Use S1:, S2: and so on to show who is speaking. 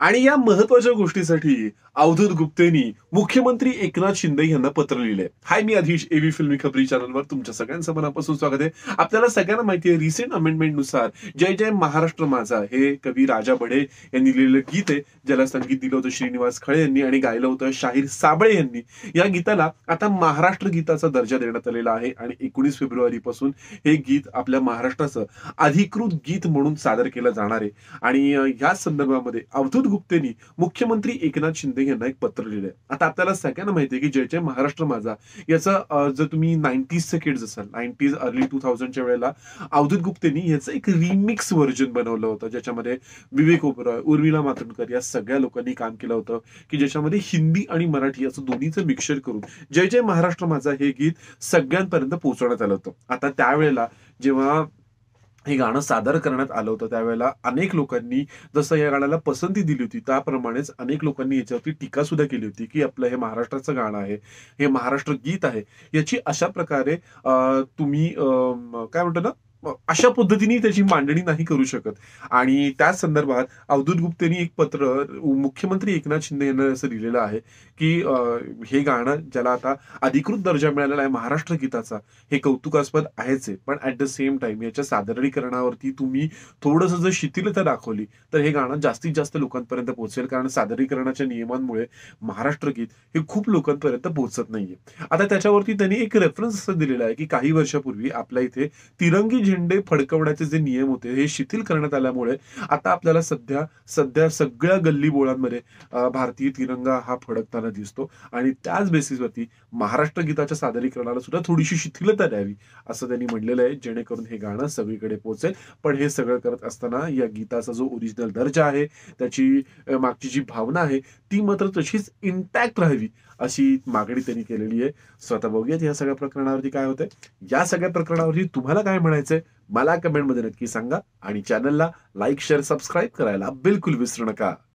S1: आणि या महत्त्वाच्या गोष्टीसाठी अवधूत गुप्तेनी मुख्यमंत्री एकनाथ शिंदे यांना पत्र लिहिले हाय मी अधीश एव्ही फिल्मी खबरी चॅनलवर तुमच्या सगळ्यांचं मनापासून स्वागत आहे. आपल्याला सगळ्यांना माहिती आहे रिसेंट अमेंडमेंटनुसार जय जय महाराष्ट्र माझा हे कवी राजा बढे यांनी लिहिलेलं गीत आहे ज्याला संगीत दिलं होतं श्रीनिवास खळे यांनी आणि गायलं होतं शाहीर साबळे यांनी. या गीताला आता महाराष्ट्र गीताचा दर्जा देण्यात आलेला आहे आणि एकोणीस फेब्रुवारी पासून हे गीत आपल्या महाराष्ट्राचं अधिकृत गीत म्हणून सादर केलं जाणार आहे. आणि या संदर्भामध्ये अवधूत गुप्तेनी मुख्यमंत्री एकनाथ शिंदे यांना एक पत्र लिहिलंय. आता आपल्याला सगळ्यांना माहिती आहे की जय जय महाराष्ट्र माझा. याचं जर तुम्ही नाईन्टीजचे किड्स असाल नाईन्टीज अर्ली टू थाउजंडच्या वेळेला अवधूत गुप्तेनी याचं एक रिमिक्स व्हर्जन बनवलं होतं ज्याच्यामध्ये विवेक ओबरॉय उर्मिला मातुंडकर या सगळ्या लोकांनी काम केलं होतं की ज्याच्यामध्ये हिंदी आणि मराठी असं दोन्हीचं मिक्सर करून जय जय महाराष्ट्र माझा हे गीत सगळ्यांपर्यंत पोहोचवण्यात आलं होतं. आता त्यावेळेला जेव्हा हे गाणं सादर करण्यात आलं होतं. त्यावेळेला अनेक लोकांनी जसं या गाण्याला पसंती दिली होती त्याप्रमाणेच अनेक लोकांनी याच्यावरती टीका सुद्धा केली होती की आपलं हे महाराष्ट्राचं गाणं आहे हे महाराष्ट्र गीत आहे. याची अशा प्रकारे अं, तुम्ही काय म्हणतो ना? अशा पद्धतीने त्याची मांडणी नाही करू शकत. आणि त्याच संदर्भात अवधूत गुप्तेनी एक पत्र मुख्यमंत्री एकनाथ शिंदे यांना असं लिहिलेलं आहे की हे गाणं ज्याला आता अधिकृत दर्जा मिळालेला आहे महाराष्ट्र गीताचा हे कौतुकास्पद आहेच आहे. पण ऍट द सेम टाइम याच्या सादरीकरणावरती तुम्ही थोडंसं जर शिथिलता दाखवली तर हे गाणं जास्तीत जास्त लोकांपर्यंत पोहोचेल. कारण सादरीकरणाच्या नियमांमुळे महाराष्ट्र गीत हे खूप लोकांपर्यंत पोहोचत नाहीये. आता त्याच्यावरती त्यांनी एक रेफरन्स असं दिलेला आहे की काही वर्षापूर्वी आपल्या इथे तिरंगी झेंडे फडकवण्याचे जे नियम होते हे शिथिल करण्यात आल्यामुळे आता आपल्याला सध्या सध्या सगळ्या गल्ली बोळांमध्ये भारतीय तिरंगा हा फडकताना दिसतो. आणि त्याच बेसिसवरती महाराष्ट्र गीताच्या सादरीकरणाला सुद्धा थोडीशी शिथिलता द्यावी असं त्यांनी म्हणलेलं आहे. जेणेकरून हे गाणं सगळीकडे पोहोचेल. पण हे सगळं करत असताना या गीताचा जो ओरिजिनल दर्जा आहे त्याची मागची जी भावना आहे ती मात्र तशीच इंटॅक्ट राहावी अशी मागणी त्यांनी केलेली आहे. स्वतः बघूयात या सगळ्या प्रकरणावरती काय होतंय. या सगळ्या प्रकरणावरती तुम्हाला काय म्हणायचंय मला कमेंटमध्ये नक्की सांगा आणि चॅनलला लाईक शेअर सबस्क्राईब करायला बिलकुल विसरू नका.